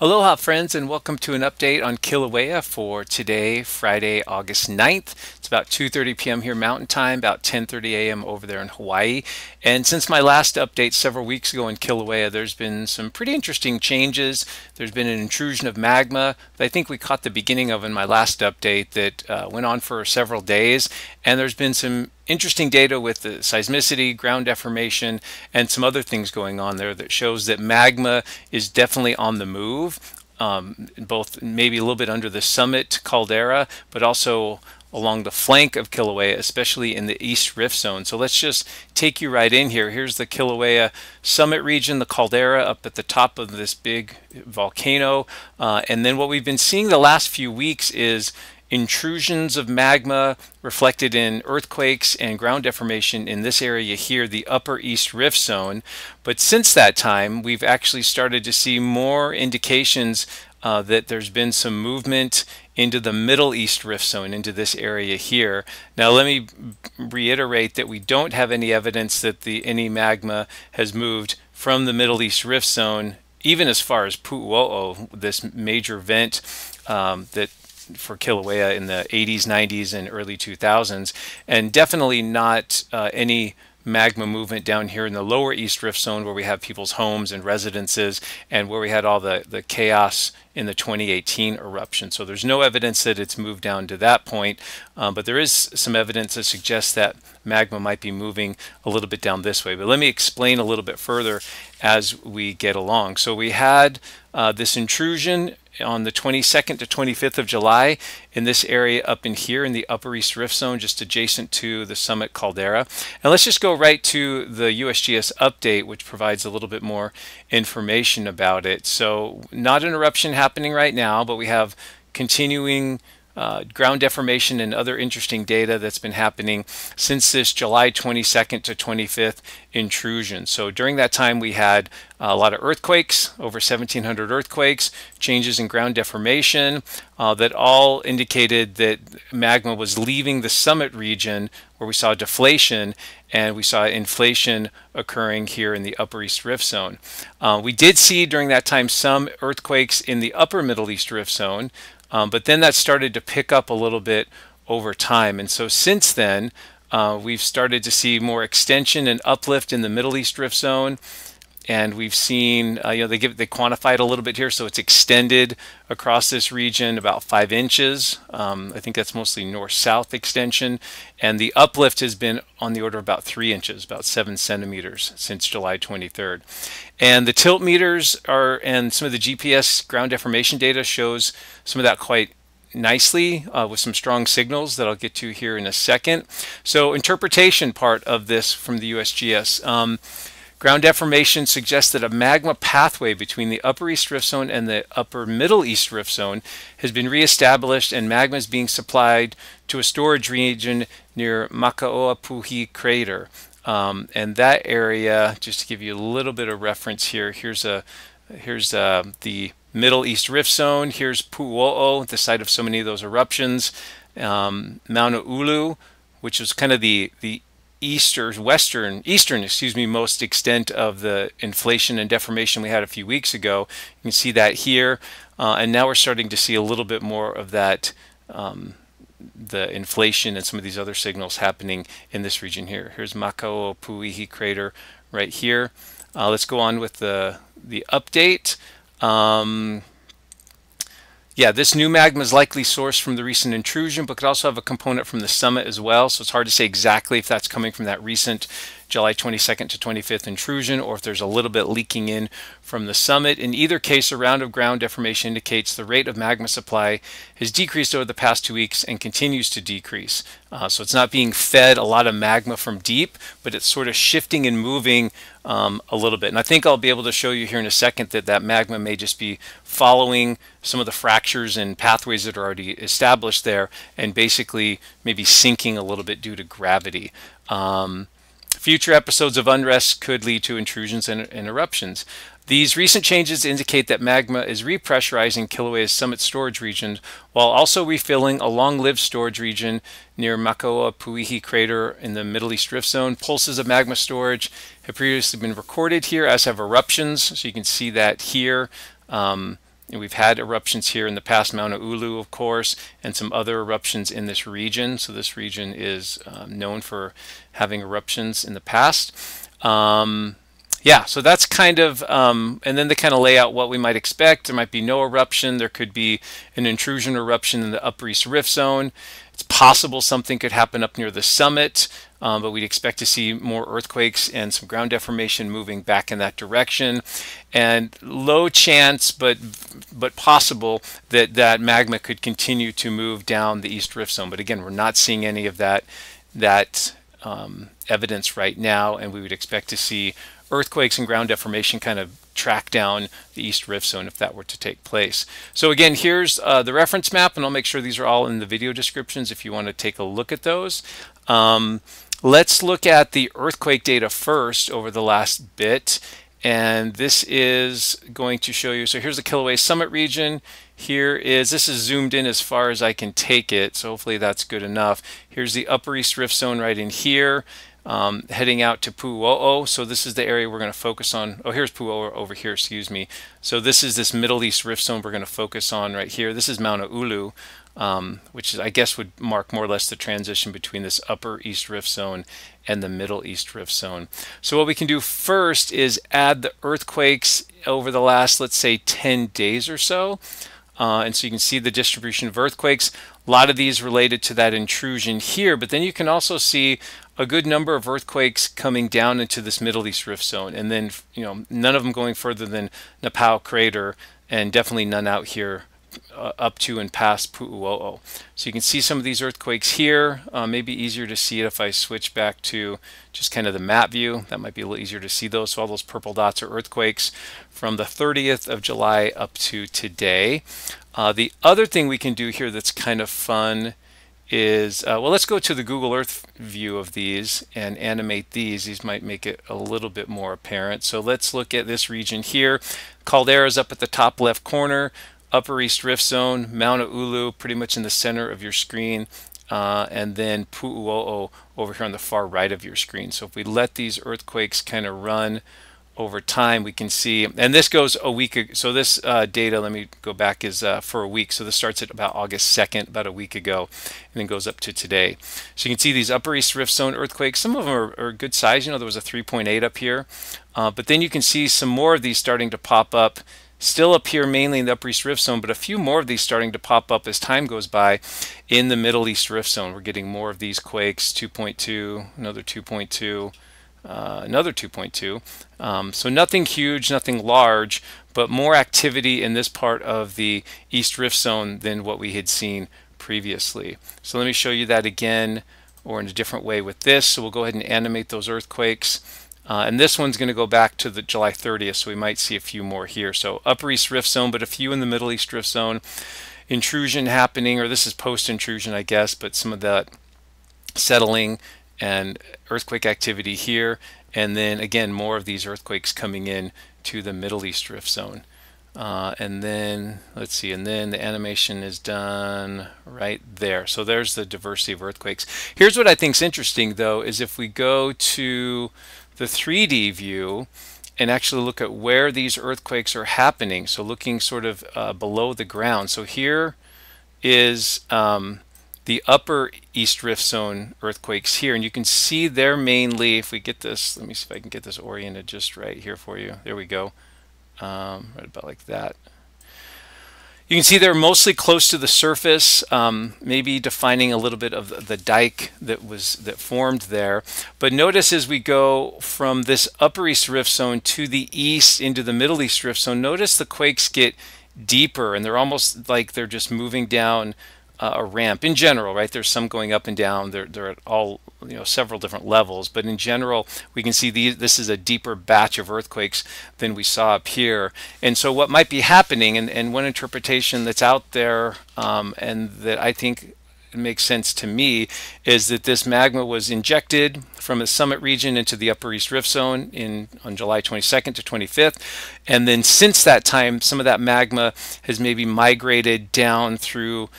Aloha friends and welcome to an update on Kilauea for today, Friday, August 9th. It's about 2.30 p.m. here Mountain Time, about 10.30 a.m. over there in Hawaii. And since my last update several weeks ago in Kilauea, there's been some pretty interesting changes. There's been an intrusion of magma that I think we caught the beginning of in my last update that uh, went on for several days. And there's been some interesting data with the seismicity, ground deformation, and some other things going on there that shows that magma is definitely on the move, um, both maybe a little bit under the summit caldera, but also along the flank of Kilauea, especially in the East Rift Zone. So let's just take you right in here. Here's the Kilauea summit region, the caldera up at the top of this big volcano. Uh, and then what we've been seeing the last few weeks is intrusions of magma reflected in earthquakes and ground deformation in this area here, the Upper East Rift Zone. But since that time, we've actually started to see more indications uh, that there's been some movement into the Middle East Rift Zone, into this area here. Now let me reiterate that we don't have any evidence that the any magma has moved from the Middle East Rift Zone even as far as Pu'uo'o, this major vent um, that for Kilauea in the 80s, 90s, and early 2000s, and definitely not uh, any magma movement down here in the lower East Rift Zone where we have people's homes and residences and where we had all the, the chaos in the 2018 eruption. So there's no evidence that it's moved down to that point, um, but there is some evidence that suggests that magma might be moving a little bit down this way. But let me explain a little bit further as we get along. So we had uh, this intrusion on the 22nd to 25th of July in this area up in here in the Upper East Rift Zone, just adjacent to the summit caldera. And let's just go right to the USGS update, which provides a little bit more information about it. So not an eruption happening right now, but we have continuing uh, ground deformation and other interesting data that's been happening since this July 22nd to 25th intrusion. So during that time we had a lot of earthquakes, over 1700 earthquakes, changes in ground deformation uh, that all indicated that magma was leaving the summit region where we saw deflation and we saw inflation occurring here in the Upper East Rift Zone. Uh, we did see during that time some earthquakes in the Upper Middle East Rift Zone, um, but then that started to pick up a little bit over time. And so since then, uh, we've started to see more extension and uplift in the Middle East Rift Zone and we've seen uh, you know they give they quantify it a little bit here. So it's extended across this region about five inches. Um, I think that's mostly north-south extension. And the uplift has been on the order of about three inches about seven centimeters since July 23rd and the tilt meters are and some of the GPS ground deformation data shows some of that quite nicely uh, with some strong signals that I'll get to here in a second. So interpretation part of this from the USGS um, Ground deformation suggests that a magma pathway between the Upper East Rift Zone and the Upper Middle East Rift Zone has been reestablished and magma is being supplied to a storage region near Makaopuhi crater. Um, and that area, just to give you a little bit of reference here, here's a here's uh, the Middle East Rift Zone. Here's Pu'uo'o, the site of so many of those eruptions. Um, Mauna Ulu, which was kind of the the eastern, western, eastern, excuse me, most extent of the inflation and deformation we had a few weeks ago. You can see that here, uh, and now we're starting to see a little bit more of that, um, the inflation and some of these other signals happening in this region here. Here's Makaopuhi crater right here. Uh, let's go on with the the update. Um, yeah, this new magma is likely sourced from the recent intrusion, but could also have a component from the summit as well. So it's hard to say exactly if that's coming from that recent July 22nd to 25th intrusion, or if there's a little bit leaking in from the summit. In either case, a round of ground deformation indicates the rate of magma supply has decreased over the past two weeks and continues to decrease. Uh, so it's not being fed a lot of magma from deep, but it's sort of shifting and moving um, a little bit. And I think I'll be able to show you here in a second that that magma may just be following some of the fractures and pathways that are already established there and basically maybe sinking a little bit due to gravity. Um, Future episodes of unrest could lead to intrusions and, and eruptions. These recent changes indicate that magma is repressurizing Kilauea's summit storage region while also refilling a long-lived storage region near Makaopuhi crater in the Middle East Rift Zone. Pulses of magma storage have previously been recorded here, as have eruptions. So you can see that here. Um, we've had eruptions here in the past, Mauna Ulu, of course, and some other eruptions in this region. So this region is um, known for having eruptions in the past. Um, yeah, so that's kind of, um, and then they kind of lay out what we might expect. There might be no eruption. There could be an intrusion eruption in the Upper East Rift Zone. It's possible something could happen up near the summit, um, but we'd expect to see more earthquakes and some ground deformation moving back in that direction. And low chance, but but possible that that magma could continue to move down the East Rift Zone. But again, we're not seeing any of that that um, evidence right now, and we would expect to see earthquakes and ground deformation kind of track down the East Rift Zone if that were to take place. So again, here's uh, the reference map, and I'll make sure these are all in the video descriptions if you want to take a look at those. Um, let's look at the earthquake data first over the last bit. And this is going to show you, so here's the Kilauea Summit region. Here is, this is zoomed in as far as I can take it, so hopefully that's good enough. Here's the Upper East Rift Zone right in here um, heading out to Pu'uo'o. So this is the area we're going to focus on. Oh, here's Pu'uo'o over here, excuse me. So this is this Middle East rift zone we're going to focus on right here. This is Mauna Ulu, um, which is, I guess would mark more or less the transition between this Upper East rift zone and the Middle East rift zone. So what we can do first is add the earthquakes over the last, let's say, 10 days or so. Uh, and so you can see the distribution of earthquakes. A lot of these related to that intrusion here, but then you can also see a good number of earthquakes coming down into this Middle East rift zone, and then you know none of them going further than Napau crater, and definitely none out here uh, up to and past Pu'uo'o. So you can see some of these earthquakes here. Uh, maybe easier to see it if I switch back to just kind of the map view. That might be a little easier to see those. So all those purple dots are earthquakes from the 30th of July up to today. Uh, the other thing we can do here that's kind of fun is, uh, well, let's go to the Google Earth view of these and animate these. These might make it a little bit more apparent. So let's look at this region here. Caldera is up at the top left corner, Upper East Rift Zone, Mauna Ulu pretty much in the center of your screen, uh, and then Pu'uo'o over here on the far right of your screen. So if we let these earthquakes kind of run over time we can see and this goes a week ago so this uh, data let me go back is uh, for a week. So this starts at about August 2nd about a week ago and then goes up to today. So you can see these upper east rift zone earthquakes some of them are, are good size you know there was a 3.8 up here. Uh, but then you can see some more of these starting to pop up still appear mainly in the upper east rift zone but a few more of these starting to pop up as time goes by in the middle east rift zone we're getting more of these quakes 2.2 another 2.2 uh, another 2.2. Um, so nothing huge, nothing large, but more activity in this part of the East Rift Zone than what we had seen previously. So let me show you that again or in a different way with this. So we'll go ahead and animate those earthquakes. Uh, and this one's going to go back to the July 30th, so we might see a few more here. So Upper East Rift Zone, but a few in the Middle East Rift Zone. Intrusion happening, or this is post-intrusion, I guess, but some of that settling and earthquake activity here and then again more of these earthquakes coming in to the Middle East rift zone uh, and then let's see and then the animation is done right there so there's the diversity of earthquakes here's what I think is interesting though is if we go to the 3d view and actually look at where these earthquakes are happening so looking sort of uh, below the ground so here is um, the upper East Rift Zone earthquakes here. And you can see they're mainly, if we get this, let me see if I can get this oriented just right here for you. There we go. Um, right about like that. You can see they're mostly close to the surface, um, maybe defining a little bit of the dike that was that formed there. But notice as we go from this upper east rift zone to the east into the middle east rift zone, notice the quakes get deeper and they're almost like they're just moving down uh, a ramp in general, right? There's some going up and down. They're, they're at all, you know, several different levels. But in general, we can see these, this is a deeper batch of earthquakes than we saw up here. And so what might be happening, and, and one interpretation that's out there um, and that I think makes sense to me, is that this magma was injected from the summit region into the upper east rift zone in on July 22nd to 25th. And then since that time, some of that magma has maybe migrated down through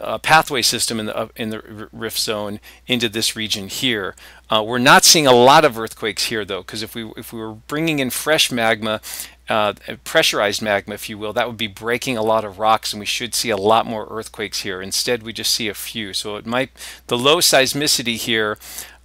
uh, pathway system in the uh, in the rift zone into this region here. Uh, we're not seeing a lot of earthquakes here though, because if we if we were bringing in fresh magma uh, pressurized magma, if you will, that would be breaking a lot of rocks, and we should see a lot more earthquakes here. Instead, we just see a few. So it might the low seismicity here.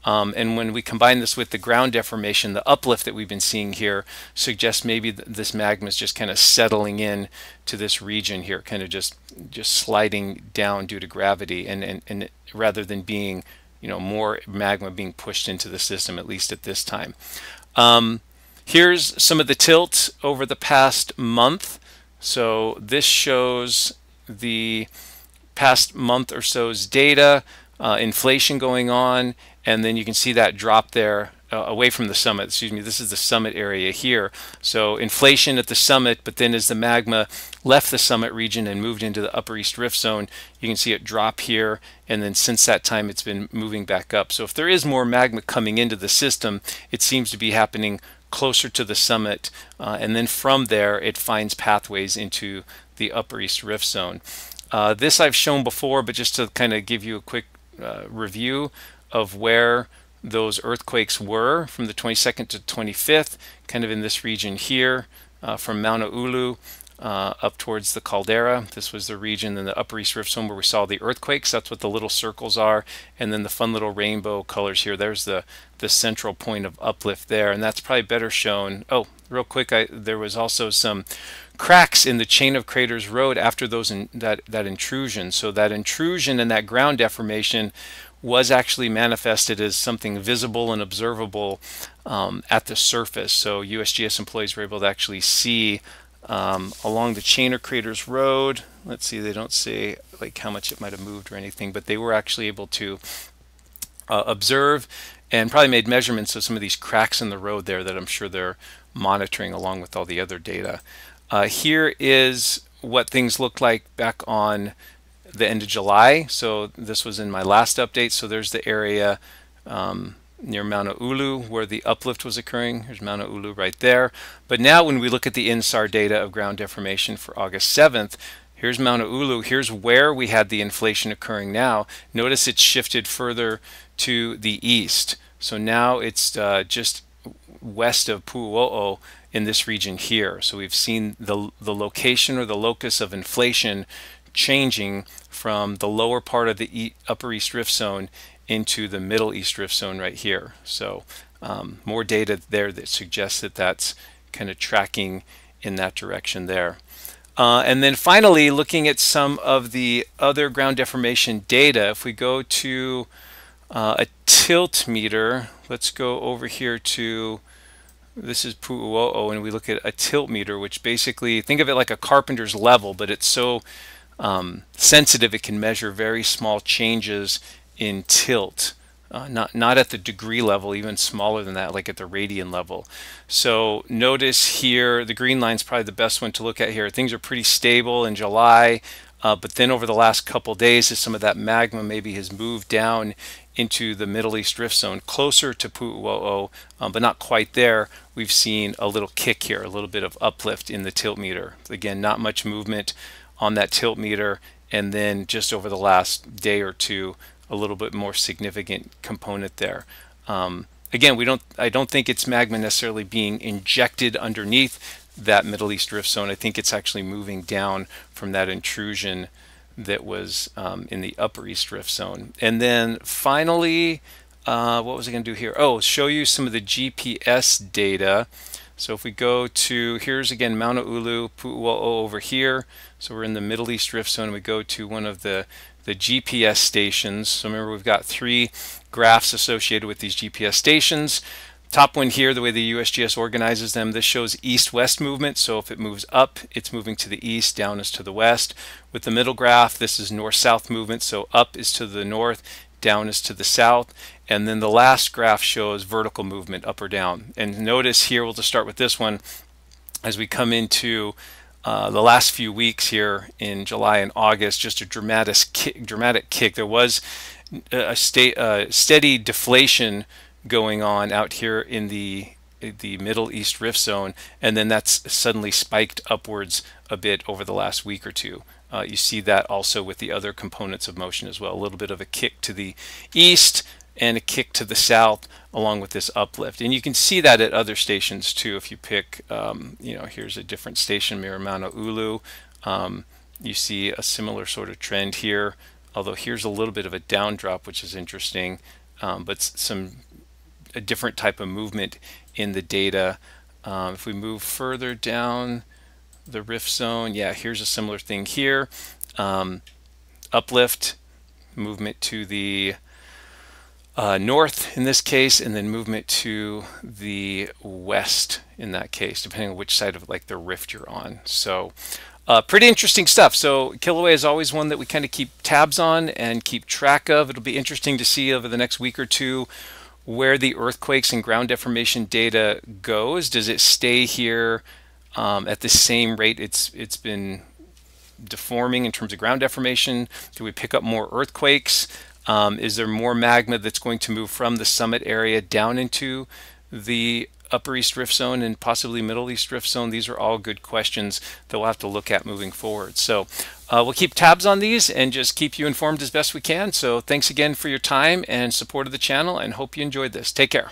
Um, and when we combine this with the ground deformation, the uplift that we've been seeing here suggests maybe th this magma is just kind of settling in to this region here, kind of just just sliding down due to gravity, and, and, and rather than being, you know, more magma being pushed into the system, at least at this time. Um, Here's some of the tilt over the past month. So this shows the past month or so's data, uh, inflation going on, and then you can see that drop there uh, away from the summit. Excuse me, this is the summit area here. So inflation at the summit, but then as the magma left the summit region and moved into the upper east rift zone, you can see it drop here. And then since that time, it's been moving back up. So if there is more magma coming into the system, it seems to be happening closer to the summit. Uh, and then from there, it finds pathways into the Upper East Rift Zone. Uh, this I've shown before, but just to kind of give you a quick uh, review of where those earthquakes were from the 22nd to 25th, kind of in this region here, uh, from Mauna Ulu uh, up towards the caldera. This was the region in the Upper East Rift Zone where we saw the earthquakes. That's what the little circles are. And then the fun little rainbow colors here. There's the, the central point of uplift there. And that's probably better shown. Oh, real quick, I, there was also some cracks in the chain of craters road after those in, that, that intrusion. So that intrusion and that ground deformation was actually manifested as something visible and observable um, at the surface. So USGS employees were able to actually see um, along the chain of Craters Road. Let's see, they don't say like how much it might have moved or anything, but they were actually able to uh, observe and probably made measurements of some of these cracks in the road there that I'm sure they're monitoring along with all the other data. Uh, here is what things looked like back on the end of July. So this was in my last update. So there's the area um, near Mauna Ulu where the uplift was occurring. There's Mauna Ulu right there. But now when we look at the INSAR data of ground deformation for August 7th, here's Mauna Ulu. Here's where we had the inflation occurring now. Notice it's shifted further to the east. So now it's uh, just west of Pu'uo'o in this region here. So we've seen the, the location or the locus of inflation changing from the lower part of the e upper east rift zone into the Middle East Rift Zone right here. So um, more data there that suggests that that's kind of tracking in that direction there. Uh, and then finally, looking at some of the other ground deformation data, if we go to uh, a tilt meter, let's go over here to, this is Pu'uo'o, and we look at a tilt meter, which basically, think of it like a carpenter's level, but it's so um, sensitive it can measure very small changes in tilt. Uh, not not at the degree level, even smaller than that, like at the radian level. So notice here, the green line is probably the best one to look at here. Things are pretty stable in July, uh, but then over the last couple days, as some of that magma maybe has moved down into the Middle East Rift Zone, closer to Pu'uo'o, um, but not quite there, we've seen a little kick here, a little bit of uplift in the tilt meter. Again, not much movement on that tilt meter, and then just over the last day or two, a little bit more significant component there. Um, again, we don't. I don't think it's magma necessarily being injected underneath that Middle East rift zone. I think it's actually moving down from that intrusion that was um, in the Upper East rift zone. And then finally, uh, what was I going to do here? Oh, show you some of the GPS data. So if we go to, here's again Mauna Ulu, Pu'uo'o over here. So we're in the Middle East rift zone. We go to one of the the GPS stations. So remember we've got three graphs associated with these GPS stations. Top one here, the way the USGS organizes them, this shows east-west movement. So if it moves up, it's moving to the east, down is to the west. With the middle graph, this is north-south movement. So up is to the north, down is to the south. And then the last graph shows vertical movement up or down. And notice here, we'll just start with this one, as we come into uh, the last few weeks here in July and August, just a dramatic kick, dramatic kick. There was a uh, steady deflation going on out here in the the Middle East Rift Zone, and then that's suddenly spiked upwards a bit over the last week or two. Uh, you see that also with the other components of motion as well. A little bit of a kick to the east, and a kick to the south along with this uplift. And you can see that at other stations too. If you pick, um, you know, here's a different station, Miramano Ulu. Um, you see a similar sort of trend here, although here's a little bit of a down drop, which is interesting, um, but some a different type of movement in the data. Um, if we move further down the rift zone, yeah, here's a similar thing here. Um, uplift, movement to the uh, north in this case, and then movement to the west in that case, depending on which side of like the rift you're on. So uh, pretty interesting stuff. So Kilauea is always one that we kind of keep tabs on and keep track of. It'll be interesting to see over the next week or two where the earthquakes and ground deformation data goes. Does it stay here um, at the same rate it's it's been deforming in terms of ground deformation? Do we pick up more earthquakes? Um, is there more magma that's going to move from the summit area down into the upper east rift zone and possibly middle east rift zone these are all good questions that we'll have to look at moving forward. So uh, we'll keep tabs on these and just keep you informed as best we can. So thanks again for your time and support of the channel and hope you enjoyed this. Take care